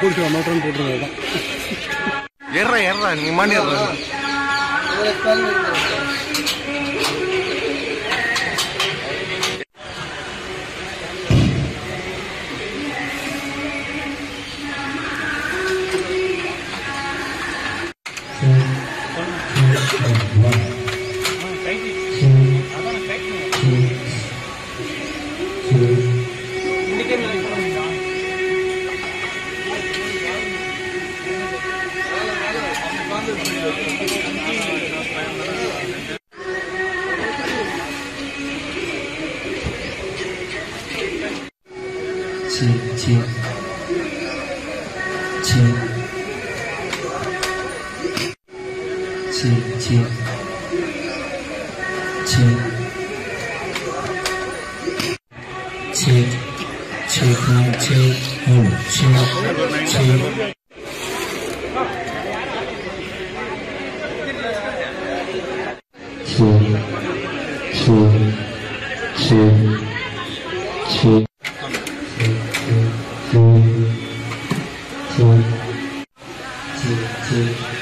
போட்டுருவாங்க எர்றா எர்றா நீ மாண்டிடுற 请请请七七七七七七七五七七七七七七七七七。